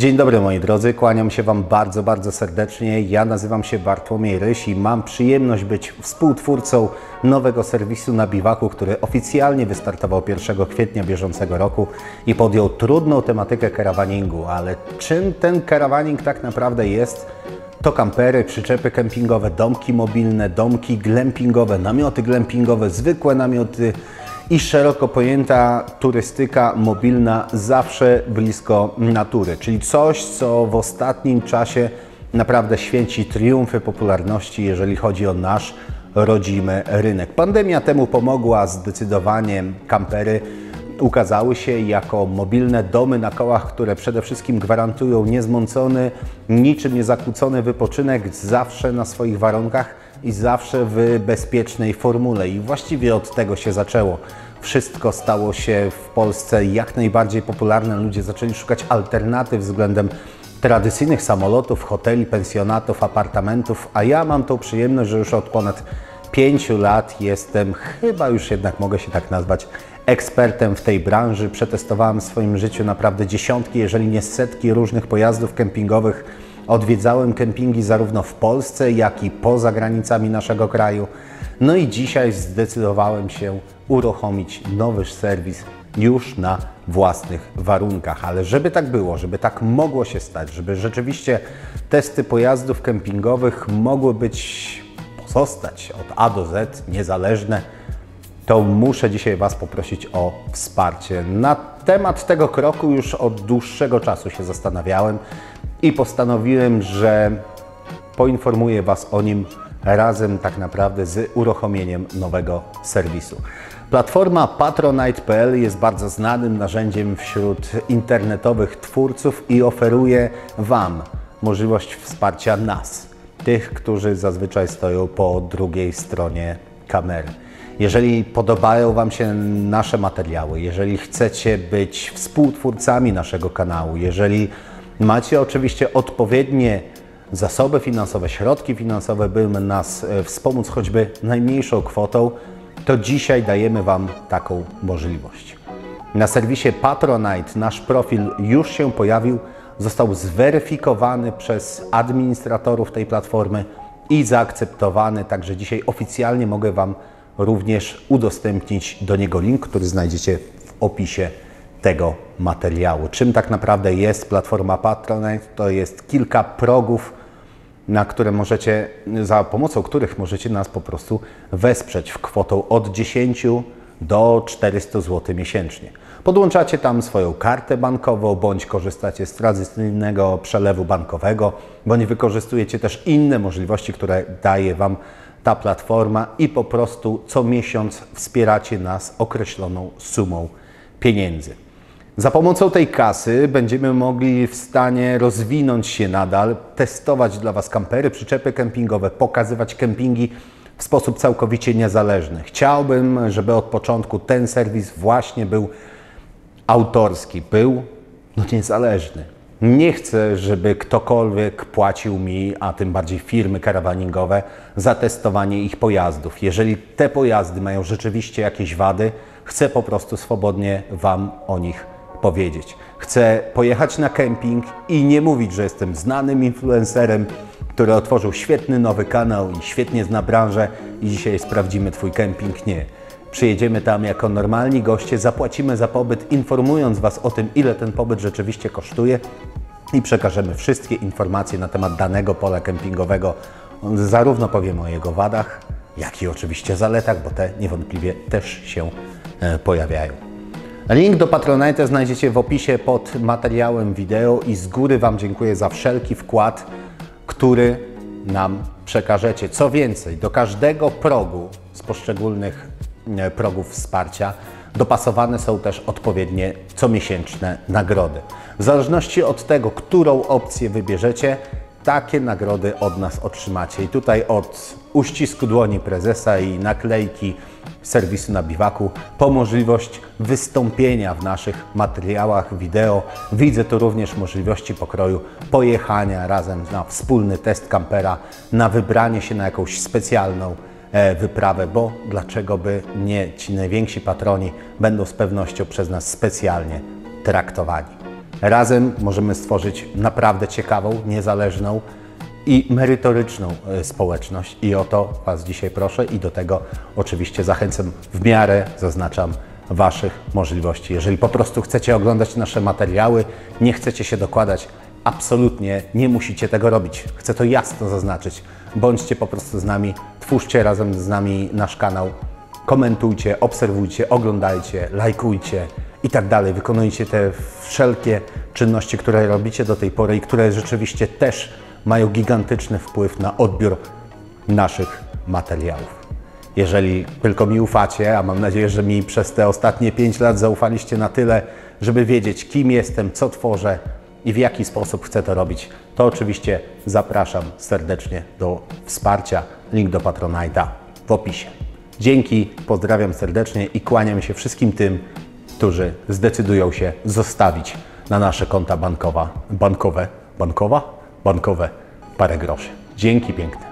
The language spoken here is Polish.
Dzień dobry moi drodzy, kłaniam się Wam bardzo, bardzo serdecznie. Ja nazywam się Bartłomiej Ryś i mam przyjemność być współtwórcą nowego serwisu na biwaku, który oficjalnie wystartował 1 kwietnia bieżącego roku i podjął trudną tematykę karawaningu. Ale czym ten karawaning tak naprawdę jest? To kampery, przyczepy kempingowe, domki mobilne, domki glampingowe, namioty glampingowe, zwykłe namioty, i szeroko pojęta turystyka mobilna zawsze blisko natury, czyli coś, co w ostatnim czasie naprawdę święci triumfy popularności, jeżeli chodzi o nasz rodzimy rynek. Pandemia temu pomogła, zdecydowanie kampery ukazały się jako mobilne domy na kołach, które przede wszystkim gwarantują niezmącony, niczym niezakłócony wypoczynek zawsze na swoich warunkach i zawsze w bezpiecznej formule. I właściwie od tego się zaczęło. Wszystko stało się w Polsce jak najbardziej popularne. Ludzie zaczęli szukać alternatyw względem tradycyjnych samolotów, hoteli, pensjonatów, apartamentów, a ja mam tą przyjemność, że już od ponad pięciu lat jestem, chyba już jednak mogę się tak nazwać, ekspertem w tej branży. Przetestowałem w swoim życiu naprawdę dziesiątki, jeżeli nie setki różnych pojazdów kempingowych. Odwiedzałem kempingi zarówno w Polsce, jak i poza granicami naszego kraju. No i dzisiaj zdecydowałem się uruchomić nowy serwis już na własnych warunkach. Ale żeby tak było, żeby tak mogło się stać, żeby rzeczywiście testy pojazdów kempingowych mogły być, pozostać od A do Z, niezależne, to muszę dzisiaj Was poprosić o wsparcie. Na temat tego kroku już od dłuższego czasu się zastanawiałem i postanowiłem, że poinformuję Was o nim razem tak naprawdę z uruchomieniem nowego serwisu. Platforma Patronite.pl jest bardzo znanym narzędziem wśród internetowych twórców i oferuje Wam możliwość wsparcia nas, tych, którzy zazwyczaj stoją po drugiej stronie kamery. Jeżeli podobają Wam się nasze materiały, jeżeli chcecie być współtwórcami naszego kanału, jeżeli macie oczywiście odpowiednie zasoby finansowe, środki finansowe, by nas e, wspomóc choćby najmniejszą kwotą, to dzisiaj dajemy Wam taką możliwość. Na serwisie Patronite nasz profil już się pojawił, został zweryfikowany przez administratorów tej platformy i zaakceptowany, także dzisiaj oficjalnie mogę Wam również udostępnić do niego link, który znajdziecie w opisie tego materiału. Czym tak naprawdę jest platforma Patronite? To jest kilka progów, na które możecie, za pomocą których możecie nas po prostu wesprzeć w kwotą od 10 do 400 zł miesięcznie. Podłączacie tam swoją kartę bankową, bądź korzystacie z tradycyjnego przelewu bankowego, bądź wykorzystujecie też inne możliwości, które daje Wam ta platforma i po prostu co miesiąc wspieracie nas określoną sumą pieniędzy. Za pomocą tej kasy będziemy mogli w stanie rozwinąć się nadal, testować dla Was kampery, przyczepy kempingowe, pokazywać kempingi w sposób całkowicie niezależny. Chciałbym, żeby od początku ten serwis właśnie był autorski, był no, niezależny. Nie chcę, żeby ktokolwiek płacił mi, a tym bardziej firmy karawaningowe, za testowanie ich pojazdów. Jeżeli te pojazdy mają rzeczywiście jakieś wady, chcę po prostu swobodnie Wam o nich powiedzieć. Chcę pojechać na kemping i nie mówić, że jestem znanym influencerem, który otworzył świetny nowy kanał i świetnie zna branżę i dzisiaj sprawdzimy Twój kemping. Nie. Przyjedziemy tam jako normalni goście, zapłacimy za pobyt, informując Was o tym, ile ten pobyt rzeczywiście kosztuje i przekażemy wszystkie informacje na temat danego pola kempingowego. Zarówno powiem o jego wadach, jak i oczywiście zaletach, bo te niewątpliwie też się e, pojawiają. Link do Patronite znajdziecie w opisie pod materiałem wideo i z góry Wam dziękuję za wszelki wkład, który nam przekażecie. Co więcej, do każdego progu z poszczególnych progów wsparcia dopasowane są też odpowiednie comiesięczne nagrody. W zależności od tego, którą opcję wybierzecie, takie nagrody od nas otrzymacie. I tutaj od uścisku dłoni prezesa i naklejki serwisu na biwaku po możliwość wystąpienia w naszych materiałach wideo. Widzę tu również możliwości pokroju pojechania razem na wspólny test kampera, na wybranie się na jakąś specjalną e, wyprawę, bo dlaczego by nie ci najwięksi patroni będą z pewnością przez nas specjalnie traktowani. Razem możemy stworzyć naprawdę ciekawą, niezależną i merytoryczną e, społeczność. I o to Was dzisiaj proszę i do tego oczywiście zachęcam w miarę, zaznaczam, Waszych możliwości. Jeżeli po prostu chcecie oglądać nasze materiały, nie chcecie się dokładać, absolutnie nie musicie tego robić. Chcę to jasno zaznaczyć. Bądźcie po prostu z nami, twórzcie razem z nami nasz kanał, komentujcie, obserwujcie, oglądajcie, lajkujcie i tak dalej. Wykonujcie te wszelkie czynności, które robicie do tej pory i które rzeczywiście też mają gigantyczny wpływ na odbiór naszych materiałów. Jeżeli tylko mi ufacie, a mam nadzieję, że mi przez te ostatnie 5 lat zaufaliście na tyle, żeby wiedzieć, kim jestem, co tworzę i w jaki sposób chcę to robić, to oczywiście zapraszam serdecznie do wsparcia. Link do Patronite'a w opisie. Dzięki, pozdrawiam serdecznie i kłaniam się wszystkim tym, którzy zdecydują się zostawić na nasze konta bankowa, bankowe, bankowa, bankowe parę groszy. Dzięki piękne.